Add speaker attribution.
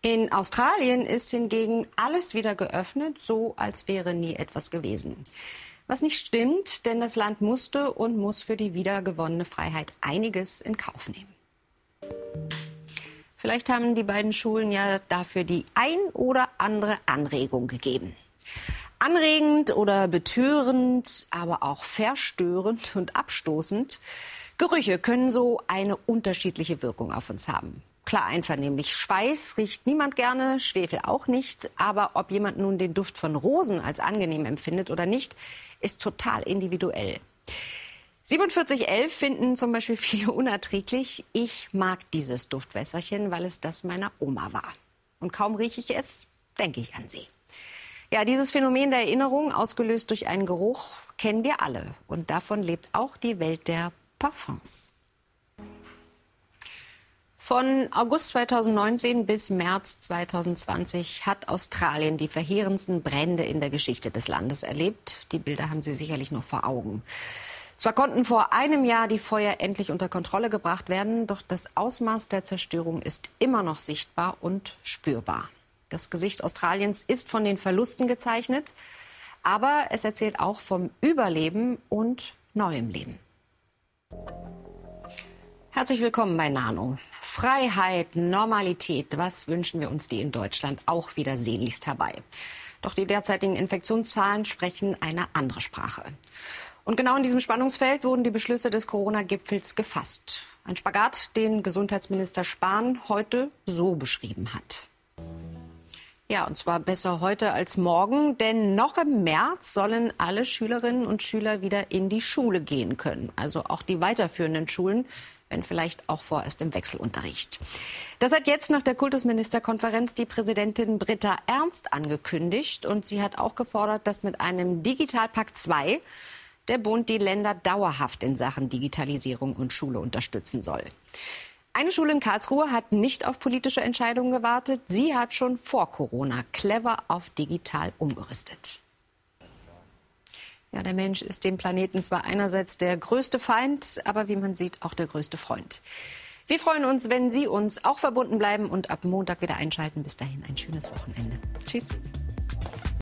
Speaker 1: In Australien ist hingegen alles wieder geöffnet, so als wäre nie etwas gewesen. Was nicht stimmt, denn das Land musste und muss für die wiedergewonnene Freiheit einiges in Kauf nehmen. Vielleicht haben die beiden Schulen ja dafür die ein oder andere Anregung gegeben. Anregend oder betörend, aber auch verstörend und abstoßend. Gerüche können so eine unterschiedliche Wirkung auf uns haben klar einvernehmlich. Schweiß riecht niemand gerne, Schwefel auch nicht. Aber ob jemand nun den Duft von Rosen als angenehm empfindet oder nicht, ist total individuell. 4711 finden zum Beispiel viele unerträglich. Ich mag dieses Duftwässerchen, weil es das meiner Oma war. Und kaum rieche ich es, denke ich an sie. Ja, dieses Phänomen der Erinnerung, ausgelöst durch einen Geruch, kennen wir alle. Und davon lebt auch die Welt der Parfums. Von August 2019 bis März 2020 hat Australien die verheerendsten Brände in der Geschichte des Landes erlebt. Die Bilder haben Sie sicherlich noch vor Augen. Zwar konnten vor einem Jahr die Feuer endlich unter Kontrolle gebracht werden, doch das Ausmaß der Zerstörung ist immer noch sichtbar und spürbar. Das Gesicht Australiens ist von den Verlusten gezeichnet, aber es erzählt auch vom Überleben und neuem Leben. Herzlich willkommen bei Nano. Freiheit, Normalität, was wünschen wir uns die in Deutschland auch wieder sehnlichst herbei? Doch die derzeitigen Infektionszahlen sprechen eine andere Sprache. Und genau in diesem Spannungsfeld wurden die Beschlüsse des Corona-Gipfels gefasst. Ein Spagat, den Gesundheitsminister Spahn heute so beschrieben hat. Ja, und zwar besser heute als morgen, denn noch im März sollen alle Schülerinnen und Schüler wieder in die Schule gehen können. Also auch die weiterführenden Schulen wenn vielleicht auch vorerst im Wechselunterricht. Das hat jetzt nach der Kultusministerkonferenz die Präsidentin Britta Ernst angekündigt und sie hat auch gefordert, dass mit einem Digitalpakt 2 der Bund die Länder dauerhaft in Sachen Digitalisierung und Schule unterstützen soll. Eine Schule in Karlsruhe hat nicht auf politische Entscheidungen gewartet. Sie hat schon vor Corona clever auf digital umgerüstet. Ja, der Mensch ist dem Planeten zwar einerseits der größte Feind, aber wie man sieht, auch der größte Freund. Wir freuen uns, wenn Sie uns auch verbunden bleiben und ab Montag wieder einschalten. Bis dahin ein schönes Wochenende. Tschüss.